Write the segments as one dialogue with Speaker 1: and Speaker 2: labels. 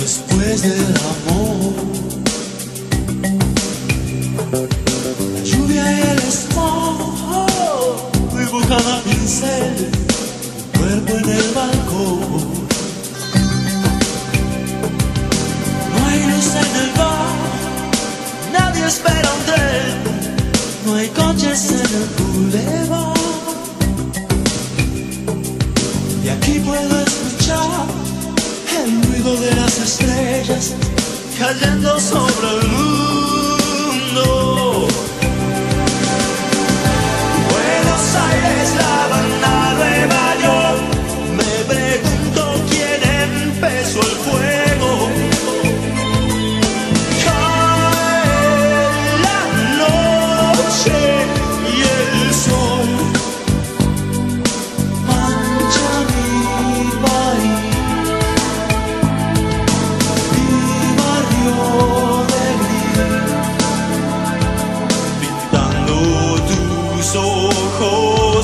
Speaker 1: después del amor. La lluvia y el smog dibujan a pincel cuerpo en el balcón. No hay luz en el bar, escuchar el ruido de las estrellas cayendo sobre el mundo.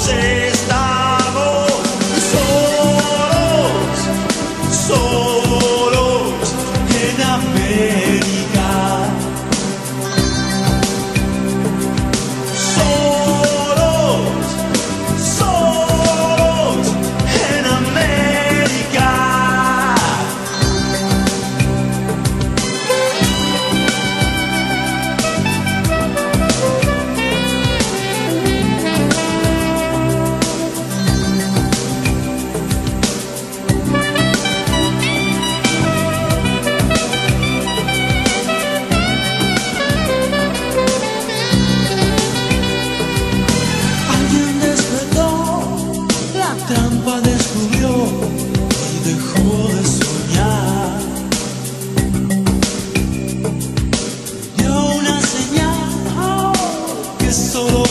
Speaker 1: say.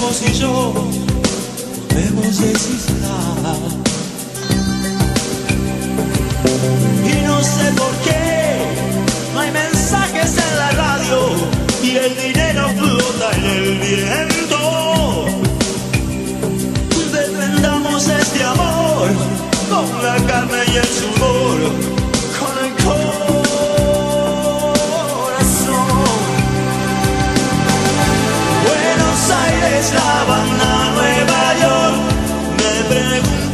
Speaker 1: Vos y yo podemos descifrar. Y no sé por qué no hay mensajes en la radio y el dinero flota en el viento. Defendamos este amor con la carne y el sudor. Habana, Nueva York, me pregunto.